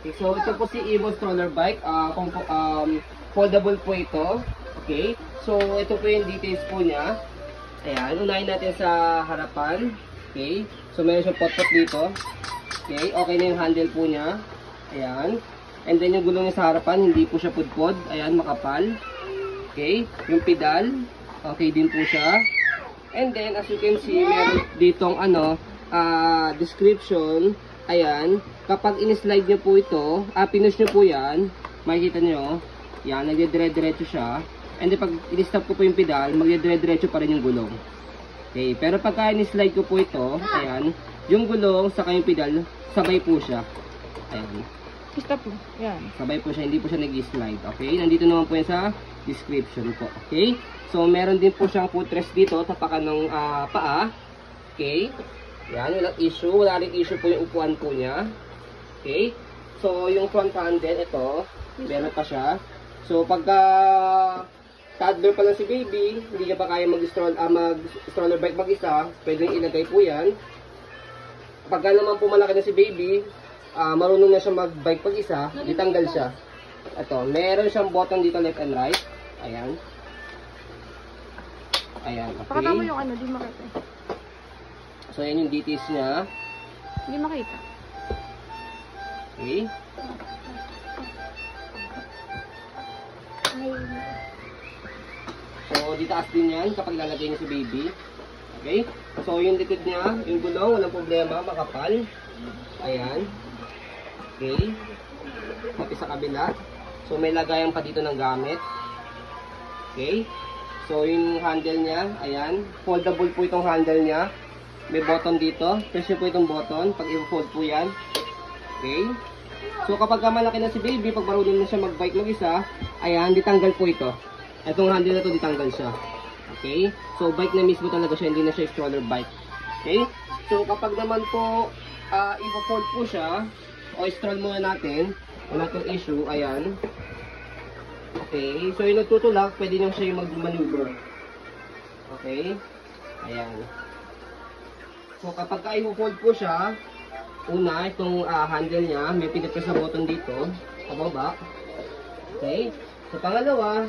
Okay, so ito po si Evo stroller bike. Po- um, foldable po ito. Okay. So ito po yung details po niya. Ayan, unahin natin sa harapan. Okay. So meron siyang pot-pot dito. Okay, okay na yung handle po niya. Ayan. And then yung gulong niya sa harapan, hindi po siya pudpod. Ayan, makapal. Okay. Yung pedal, okay din po siya. And then, as you can see, meron ditong ano, ah, description. Ayan. Kapag in-slide nyo po ito, ah, pinush nyo po yan, makikita nyo, yan, nagdidire-diretso siya. And then, pag in-stop ko po yung pedal, magdidire-diretso pa rin yung gulong. Okay, pero pagka in-slide ko po ito, ayan, yung gulong sa yung pedal, sabay po siya. Ayan, Stop po. Yan. sabay po siya, hindi po siya nag-slide. Okay, nandito naman po yan sa description po. Okay, so meron din po siyang footrest dito, tapakan ng ah, paa. Okay, yan, walang issue, wala rin issue po yung upuan po niya. Okay, so yung front handle, ito, meron pa siya. So pagka toddler pa lang si baby, hindi niya pa kaya ah, mag-stroller bike mag-isa, pwedeng ilagay po yan. Pagka naman po malaki na si baby, ah, marunong na siya mag-bike pag-isa, ditanggal siya. Ito, meron siyang button dito left and right. Ayan. Ayan, Pakita mo okay. yung ano, di makita. So, yan yung details niya. Hindi makita. Okay. So, ditaas din yan kapag lalagay niya si baby. Okay? So, yung likod niya, yung gulong, walang problema, makapal. Ayan. Okay. Pati sa kabila. So, may lagayan pa dito ng gamit. Okay. So, yung handle niya, ayan. Foldable po itong handle niya. May button dito. Press niyo po itong button. Pag i-fold po yan. Okay. So, kapag ka malaki na si baby, pag marunong na siya mag-bike mag-isa, ayan, ditanggal po ito. Itong handle na to ditanggal siya. Okay? So, bike na mismo talaga siya, hindi na siya stroller bike. Okay? So, kapag naman po, uh, i-fold po siya, o stroll muna natin, wala itong issue, ayan. Okay? So, yung nagtutulak, pwede nyo siya yung mag-maneuver. Okay? Ayan. So, kapag ka i-fold po siya, una, itong ah, handle niya, may pinipress na button dito, pababa. Okay? So, pangalawa,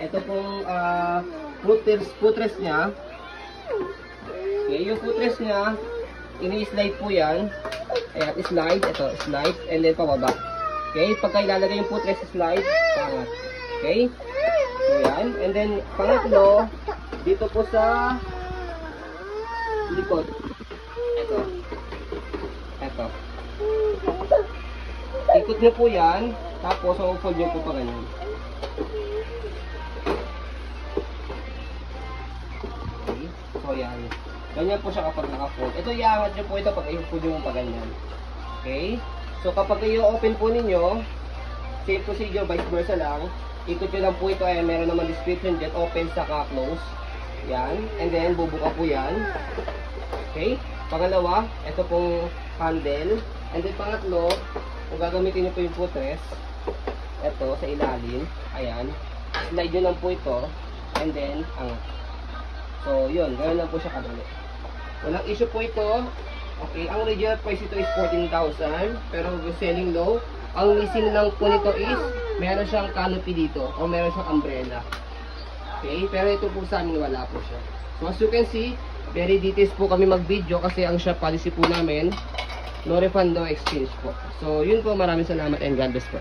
ito pong uh, footrest, footrest niya. Okay, yung footrest niya, ini-slide po yan. Ayan, slide, ito, slide, and then pababa. Okay, pagka ilalagay yung footrest slide, pangat. Okay? So, yan. And then, pangatlo, dito po sa likod. Ito. Ito. Ikot nyo po yan, tapos fold nyo po pa ganyan. Okay. So, yan. Ganyan po siya kapag naka-fold. Ito, iangat nyo po ito pag i-fold nyo pa ganyan. Okay? So, kapag i-open po ninyo, same procedure, vice versa lang. Ikot nyo lang po ito. Ayan, meron naman description dyan. Open sa close. Yan. And then, bubuka po yan. Okay? Pangalawa, ito pong handle. And then, pangatlo, kung gagamitin nyo po yung footrest, ito, sa ilalim. Ayan. Slide nyo lang po ito. And then, angat. So, yun. Ganun lang po siya kadali. Walang issue po ito. Okay, ang original price ito is 14,000. Pero selling low. Ang missing lang po nito is, meron siyang canopy dito. O meron siyang umbrella. Okay, pero ito po sa amin wala po siya. So, as you can see, very details po kami mag-video kasi ang shop policy po namin, no refund, no exchange po. So, yun po. Maraming salamat and God bless po.